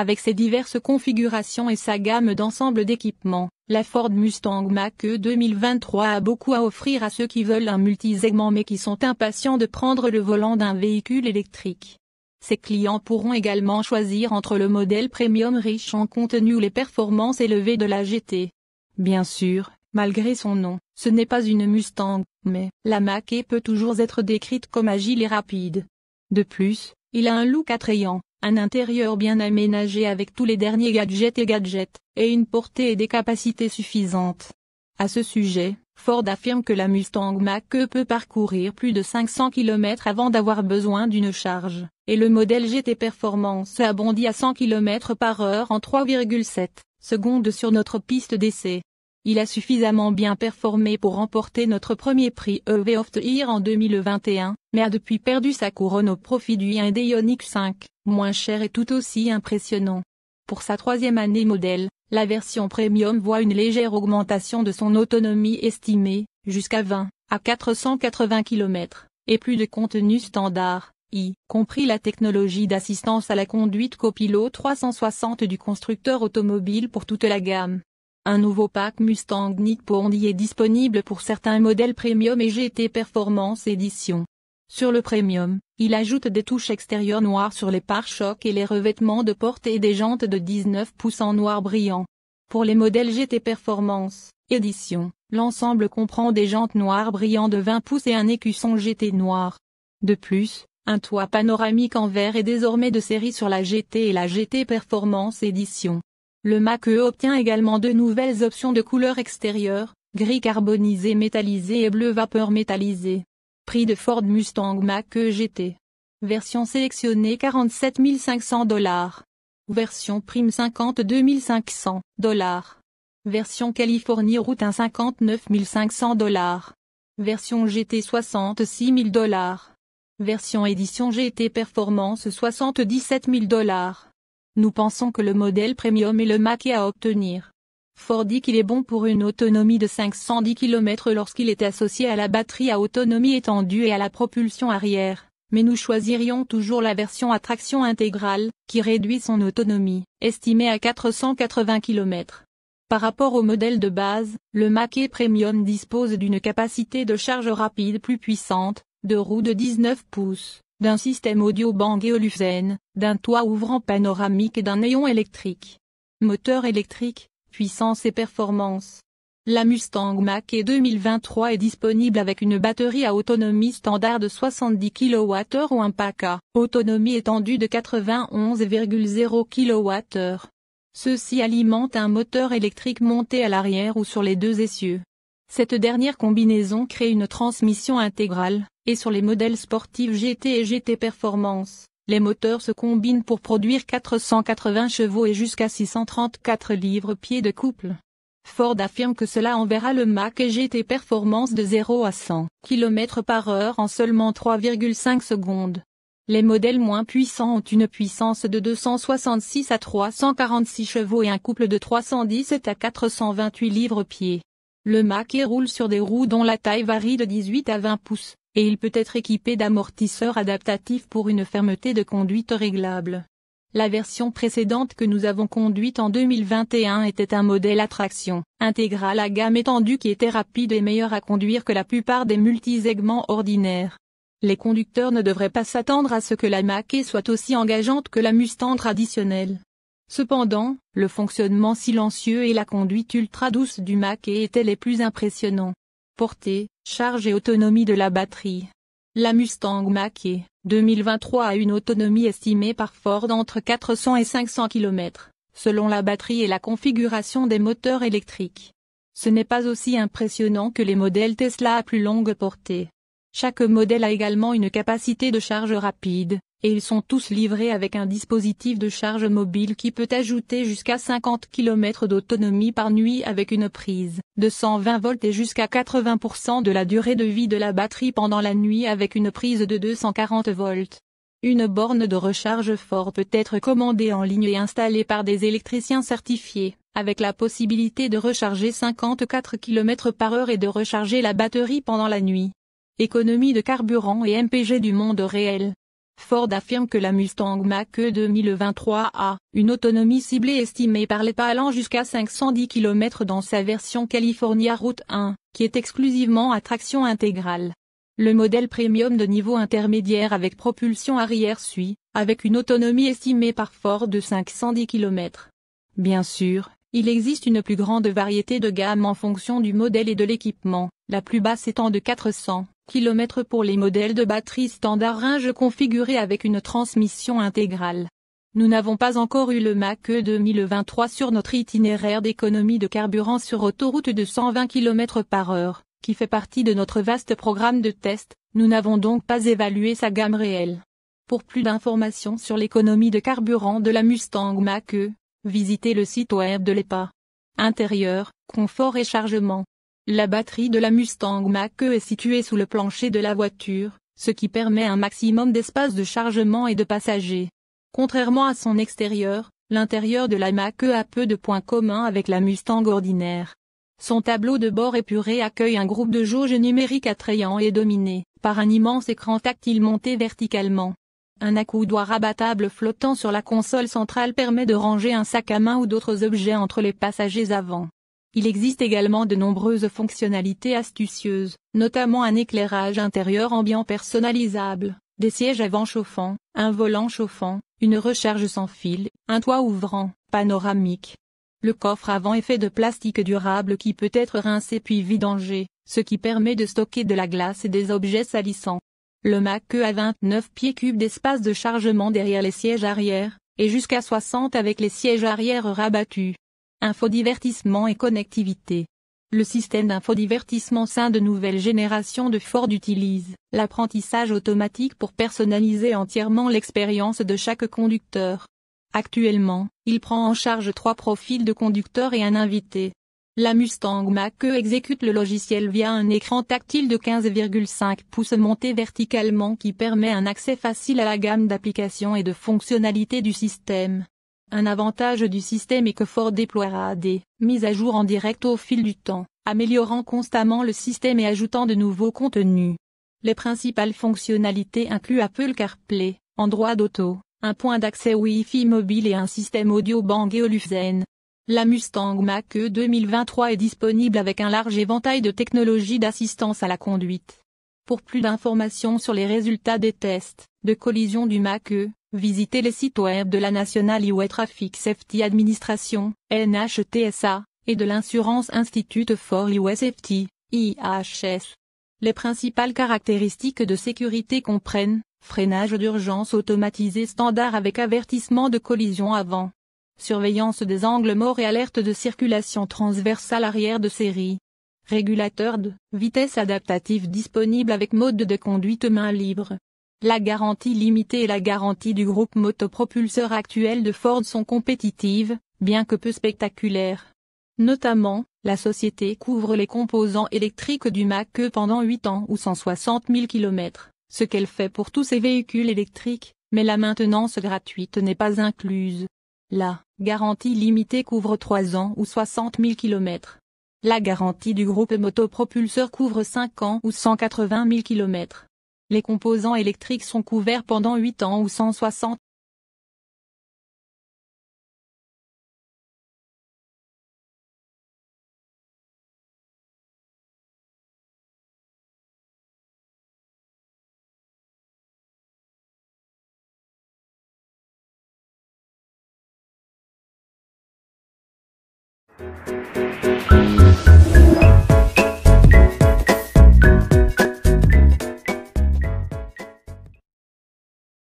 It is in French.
Avec ses diverses configurations et sa gamme d'ensemble d'équipements, la Ford Mustang Mach-E 2023 a beaucoup à offrir à ceux qui veulent un multisegment mais qui sont impatients de prendre le volant d'un véhicule électrique. Ses clients pourront également choisir entre le modèle premium riche en contenu ou les performances élevées de la GT. Bien sûr, malgré son nom, ce n'est pas une Mustang, mais la Mach-E peut toujours être décrite comme agile et rapide. De plus, il a un look attrayant, un intérieur bien aménagé avec tous les derniers gadgets et gadgets, et une portée et des capacités suffisantes. À ce sujet, Ford affirme que la Mustang Mach-E peut parcourir plus de 500 km avant d'avoir besoin d'une charge, et le modèle GT Performance a bondi à 100 km par heure en 3,7 secondes sur notre piste d'essai. Il a suffisamment bien performé pour remporter notre premier prix EV of the Year en 2021, mais a depuis perdu sa couronne au profit du Hyundai Ioniq 5, moins cher et tout aussi impressionnant. Pour sa troisième année modèle, la version premium voit une légère augmentation de son autonomie estimée, jusqu'à 20 à 480 km, et plus de contenu standard, y compris la technologie d'assistance à la conduite copilote 360 du constructeur automobile pour toute la gamme. Un nouveau pack Mustang Nippon est disponible pour certains modèles Premium et GT Performance Edition. Sur le Premium, il ajoute des touches extérieures noires sur les pare-chocs et les revêtements de porte et des jantes de 19 pouces en noir brillant. Pour les modèles GT Performance Edition, l'ensemble comprend des jantes noires brillantes de 20 pouces et un écusson GT noir. De plus, un toit panoramique en verre est désormais de série sur la GT et la GT Performance Edition. Le Mach-E obtient également deux nouvelles options de couleur extérieure, gris carbonisé métallisé et bleu vapeur métallisé. Prix de Ford Mustang Mach-E GT. Version sélectionnée 47 500 dollars. Version prime 52 500 dollars. Version Californie route 1 59 500 dollars. Version GT 66 000 dollars. Version édition GT Performance 77 000 dollars. Nous pensons que le modèle premium est le maquet à obtenir. Ford dit qu'il est bon pour une autonomie de 510 km lorsqu'il est associé à la batterie à autonomie étendue et à la propulsion arrière, mais nous choisirions toujours la version à traction intégrale, qui réduit son autonomie, estimée à 480 km. Par rapport au modèle de base, le Mach-E Premium dispose d'une capacité de charge rapide plus puissante, de roues de 19 pouces, d'un système audio Bang Olufsen, d'un toit ouvrant panoramique et d'un néon électrique. Moteur électrique, puissance et performance. La Mustang Mach-E 2023 est disponible avec une batterie à autonomie standard de 70 kWh ou un pack à autonomie étendue de 91,0 kWh. Ceci alimente un moteur électrique monté à l'arrière ou sur les deux essieux. Cette dernière combinaison crée une transmission intégrale, et sur les modèles sportifs GT et GT Performance, les moteurs se combinent pour produire 480 chevaux et jusqu'à 634 livres-pieds de couple. Ford affirme que cela enverra le Mach et GT Performance de 0 à 100 km par heure en seulement 3,5 secondes. Les modèles moins puissants ont une puissance de 266 à 346 chevaux et un couple de 317 à 428 livres-pieds. Le Mach-E roule sur des roues dont la taille varie de 18 à 20 pouces, et il peut être équipé d'amortisseurs adaptatifs pour une fermeté de conduite réglable. La version précédente que nous avons conduite en 2021 était un modèle à traction intégrale à gamme étendue qui était rapide et meilleur à conduire que la plupart des multisegments ordinaires. Les conducteurs ne devraient pas s'attendre à ce que la Mach-E soit aussi engageante que la Mustang traditionnelle. Cependant, le fonctionnement silencieux et la conduite ultra douce du Mach-E étaient les plus impressionnants. Portée, charge et autonomie de la batterie. La Mustang Mach-E 2023 a une autonomie estimée par Ford entre 400 et 500 km, selon la batterie et la configuration des moteurs électriques. Ce n'est pas aussi impressionnant que les modèles Tesla à plus longue portée. Chaque modèle a également une capacité de charge rapide, et ils sont tous livrés avec un dispositif de charge mobile qui peut ajouter jusqu'à 50 km d'autonomie par nuit avec une prise de 120 volts et jusqu'à 80% de la durée de vie de la batterie pendant la nuit avec une prise de 240 volts. Une borne de recharge fort peut être commandée en ligne et installée par des électriciens certifiés, avec la possibilité de recharger 54 km par heure et de recharger la batterie pendant la nuit. Économie de carburant et MPG du monde réel. Ford affirme que la Mustang Mach-E 2023 a une autonomie ciblée estimée par les allant jusqu'à 510 km dans sa version California Route 1, qui est exclusivement à traction intégrale. Le modèle premium de niveau intermédiaire avec propulsion arrière suit, avec une autonomie estimée par Ford de 510 km. Bien sûr, il existe une plus grande variété de gamme en fonction du modèle et de l'équipement, la plus basse étant de 400 km pour les modèles de batterie standard range configurés avec une transmission intégrale. Nous n'avons pas encore eu le Mach-E 2023 sur notre itinéraire d'économie de carburant sur autoroute de 120 km par heure, qui fait partie de notre vaste programme de test, nous n'avons donc pas évalué sa gamme réelle. Pour plus d'informations sur l'économie de carburant de la Mustang Mach-E, visitez le site web de l'EPA. Intérieur, confort et chargement. La batterie de la Mustang Mach-E est située sous le plancher de la voiture, ce qui permet un maximum d'espace de chargement et de passagers. Contrairement à son extérieur, l'intérieur de la Mach-E a peu de points communs avec la Mustang ordinaire. Son tableau de bord épuré accueille un groupe de jauges numériques attrayant et dominé par un immense écran tactile monté verticalement. Un accoudoir rabattable flottant sur la console centrale permet de ranger un sac à main ou d'autres objets entre les passagers avant. Il existe également de nombreuses fonctionnalités astucieuses, notamment un éclairage intérieur ambiant personnalisable, des sièges avant chauffants, un volant chauffant, une recharge sans fil, un toit ouvrant, panoramique, le coffre avant est fait de plastique durable qui peut être rincé puis vidangé, ce qui permet de stocker de la glace et des objets salissants. Le Mach-E a 29 pieds cubes d'espace de chargement derrière les sièges arrière, et jusqu'à 60 avec les sièges arrière rabattus. Infodivertissement et connectivité. Le système d'infodivertissement sein de nouvelle génération de Ford utilise l'apprentissage automatique pour personnaliser entièrement l'expérience de chaque conducteur. Actuellement, il prend en charge trois profils de conducteurs et un invité. La Mustang Mach-E exécute le logiciel via un écran tactile de 15,5 pouces monté verticalement qui permet un accès facile à la gamme d'applications et de fonctionnalités du système. Un avantage du système est que Ford déploiera des mises à jour en direct au fil du temps, améliorant constamment le système et ajoutant de nouveaux contenus. Les principales fonctionnalités incluent Apple CarPlay, Android Auto, un point d'accès Wi-Fi mobile et un système audio Bang Olufsen. La Mustang Mach-E 2023 est disponible avec un large éventail de technologies d'assistance à la conduite. Pour plus d'informations sur les résultats des tests de collision du Mach-E, visitez les sites web de la National Highway Traffic Safety Administration, NHTSA, et de l'Insurance Institute for Highway Safety, IHS. Les principales caractéristiques de sécurité comprennent Freinage d'urgence automatisé standard avec avertissement de collision avant. Surveillance des angles morts et alerte de circulation transversale arrière de série. Régulateur de vitesse adaptative disponible avec mode de conduite main libre. La garantie limitée et la garantie du groupe motopropulseur actuel de Ford sont compétitives, bien que peu spectaculaires. Notamment, la société couvre les composants électriques du Mach-E pendant 8 ans ou 160 000 km ce qu'elle fait pour tous ces véhicules électriques, mais la maintenance gratuite n'est pas incluse. La garantie limitée couvre 3 ans ou 60 000 km. La garantie du groupe motopropulseur couvre 5 ans ou 180 000 km. Les composants électriques sont couverts pendant 8 ans ou 160